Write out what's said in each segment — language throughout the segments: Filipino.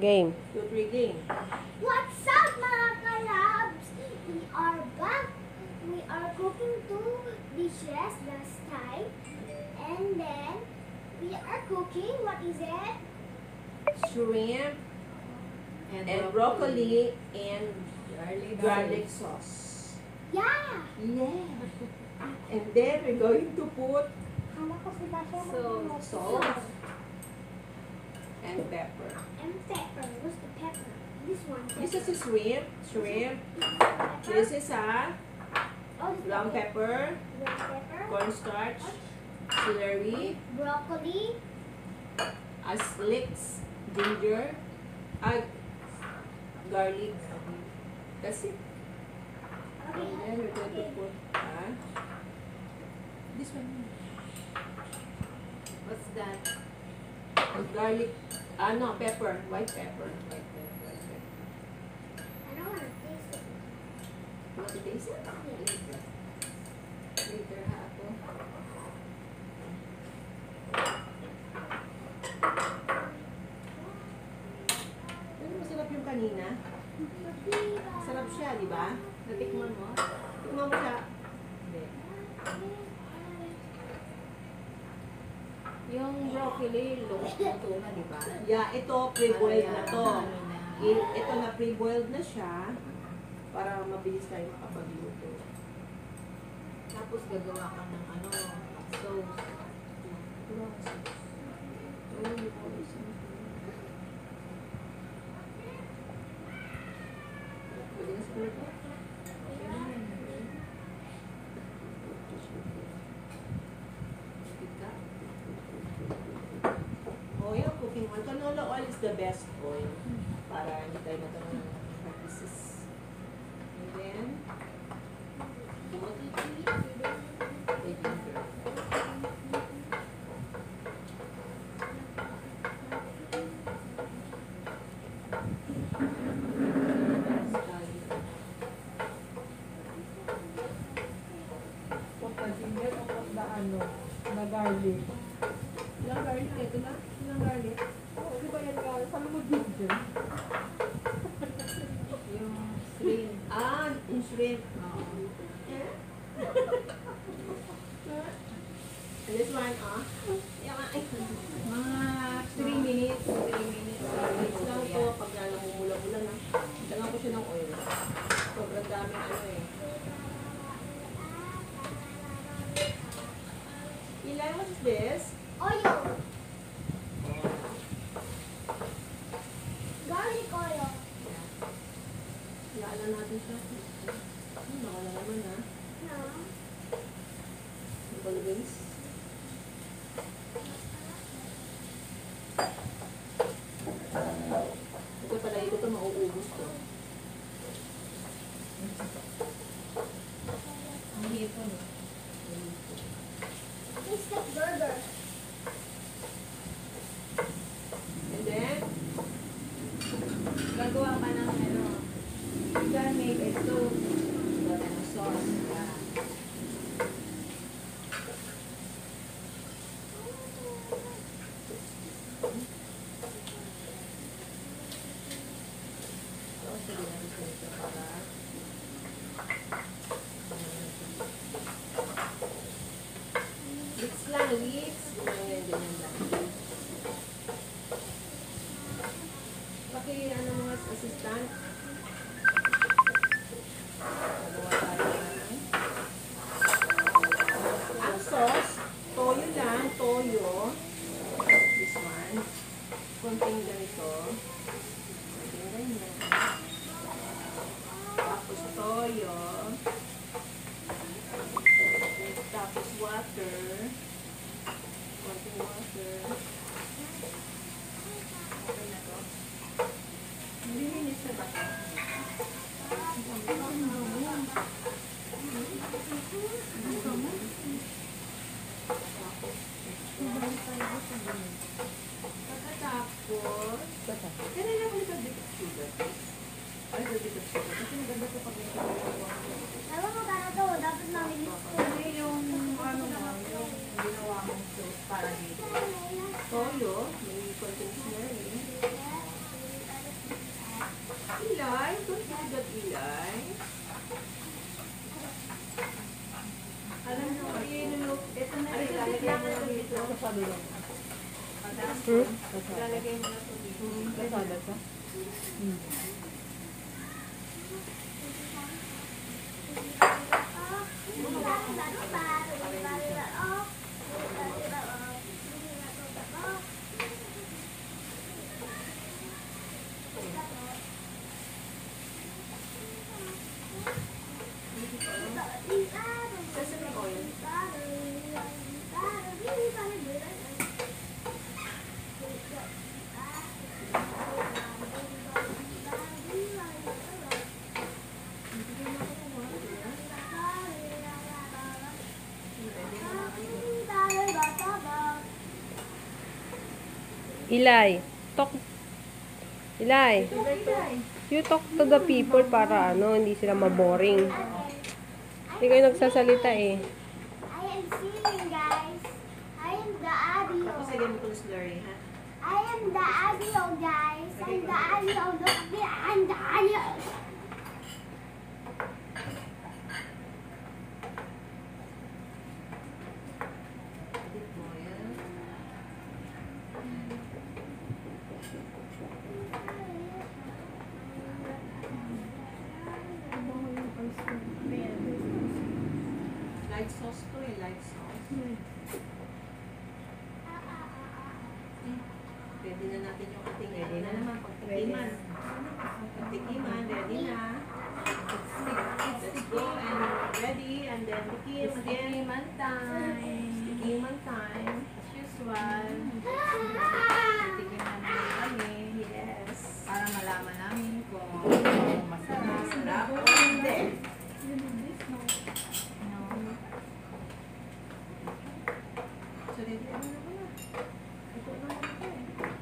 Game. Two, three, game. What's up mga kalabs? We are back. We are cooking two dishes last time. And then we are cooking, what is it? Shrimp And, and broccoli and Garlic. garlic sauce. Yeah! Yeah. And then we're going to put So, salt and pepper. And pepper. What's the pepper? This one. This is a shrimp. Shrimp. pepper. This is a oh, this is pepper, Brown pepper. cornstarch, celery, Broccoli. as leeks, ginger, uh, garlic. That's it. Okay. And then we're going to put uh, this one. What's that? Garlic. Ah, no, pepper. White pepper. White pepper. White pepper. I don't want to taste it. You want to taste it? Later. Later, ha, ako. Pero masarap yung kanina. Sarap siya, di ba? Natikman mo? Tingnan mo siya. Hindi. Yung broccoli, luto na, di ba? Yeah, ito, pre-boiled na to. Ano? I- Ito na pre-boiled na siya para mabilis tayo makapagluto. Tapos gagawa ka ng ano, sauce. Pwede na siguro to? Oil, cooking oil. Canola oil is the best oil para hindi tayo magkaroon ng practices. And then, put the ginger. Pagka-ginger o pagka ano, na garlic. Ilang garlic? Ito na? Ilang garlic? Oo, di ba yan garlic? Sabi mo ginger. Yung shrimp. Ah, yung shrimp. This one, ah. Yung, ay, Mga 3 minutes, 3 minutes. Mix lang to pag na namumula-mula na. Dalang ko siya ng oil. Sobrang daming ano eh. Ilan, what is this? Oil. Hmm, baka na naman ha. No. Always. Ito pala, ito to mauubos to. Hindi ito, no? It's like burger. And then, Gagawa ka ng ano, you can make a sauce. But ano, sauce. Yeah. Sauce na natin siya ito para Mix lang, mix. Ganyan, ganyan lang. Paki, ano mga assistant? Ang sauce, toyo lang, toyo. This one. Konting ganito. Konting ganyan. Tapos toyo. Hmm? Lalagay mo na ito dito. Kasada sa? Hmm. Ilay, talk. Ilay, you talk to the people para ano, hindi sila maboring. Hindi kayo nagsasalita eh. I am singing, guys. I am the audio. Slurry, ha? I am the audio, guys. I'm the audio. Look, I'm the audio. Olive oil. Light sauce to eh, light sauce. Pwede na natin yung ating ready na naman pagtikiman. Pagtikiman, ready na. Let's go and ready and then tikim again. Tikiman time. Tikiman time. As usual. Tikim na namin kami. Yes. Para malaman namin kung ano masarap. Sarap o hindi. No. So ready na naman na. Ito na naman ito eh.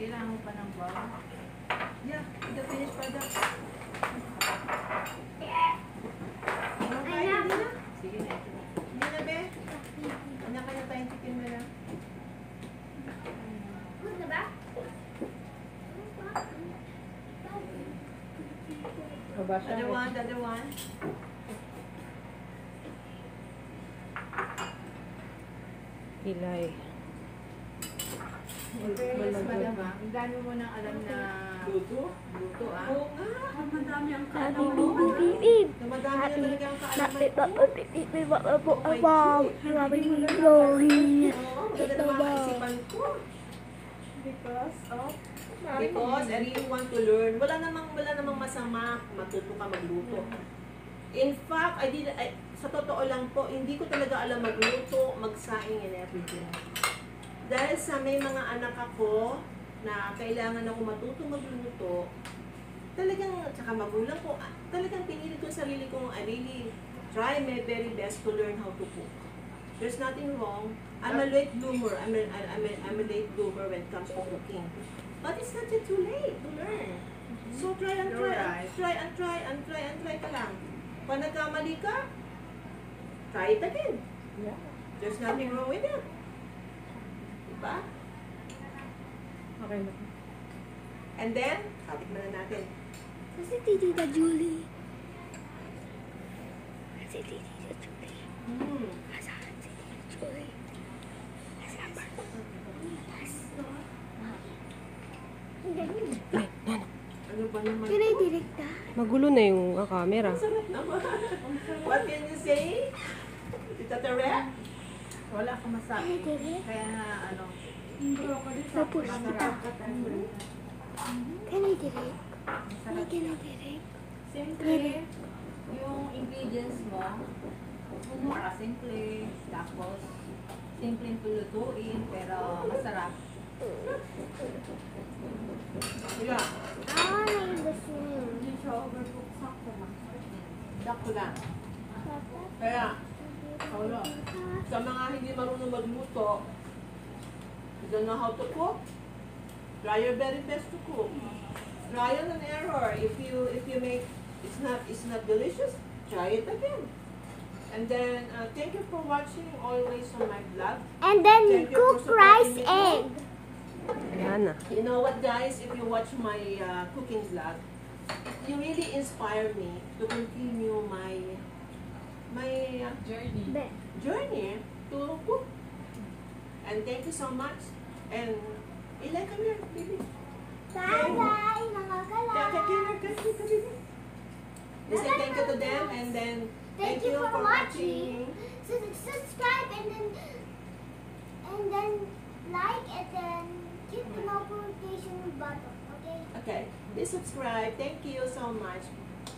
Kailangan mo pa ng bowl. Yeah, the finished product. Ano ba? Ay, Hindi na. Sige na ito. Hindi na, be. Kanya-kanya tayong tikim na lang. Good na ba? Aba siya. The other one, the other one. Ilay. In fairness, madam ah, ang dami mo nang alam na Luto? luto ah. Oo nga. Madami ang Happy beep Na madami na talaga ang kaalaman ko. Oo, ganda ng mga isipan ko. Because of? Because I really want to learn. Wala namang wala namang masama matuto ka magluto. In fact, I did I, sa totoo lang po, hindi ko talaga alam magluto, magsaing and everything. Dahil sa may mga anak ako na kailangan ako matuto magluto, talagang, tsaka magulang ko, ah, talagang pinilit ko sarili kong I really try my very best to learn how to cook. There's nothing wrong. I'm a late bloomer. I'm a, I'm a, I'm a late bloomer when it comes to cooking. But it's not yet too late to learn. So try and try, and try and try and try and try ka lang. Pag nagkamali ka, try it again. Yeah. There's nothing wrong with it. Diba? Okay na. And then, kapit na natin. Kasi Tita Julie. Kasi Tita Julie. Hmm. Asahan si Tita Julie. Kasama. Ano ba naman Can I to? direct that? Magulo na yung ah, camera. What can you say? Tita Tere? Wala I masabi. Kaya na ano, Tapos kita. Can I direct? Can I direct? Simple. Yung ingredients mo, mura simple. Tapos, simple tulutuin, pero masarap. Yeah. Ah, na the same. Hindi siya overcook sakto lang. Sakto lang. Kaya, wala. Sa mga hindi marunong magluto, you don't know how to cook, try your very best to cook. Trial and error. If you if you make it's not it's not delicious, try it again. And then uh, thank you for watching always on my vlog. And then cook rice egg. Ayan. You know what, guys? If you watch my uh, cooking vlog, you really inspire me to continue my my uh, Journey. Be- journey to cook. And thank you so much. And Eli, come here, baby. Bye-bye, mga Come, kalabs. come here, come here, come here. You say thank you to them and then Thank you for watching. So subscribe and then and then like and then hit the notification button. Okay. Okay, please subscribe. Thank you so much.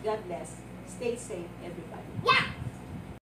God bless. Stay safe, everybody. Yeah.